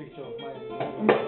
picture of mine.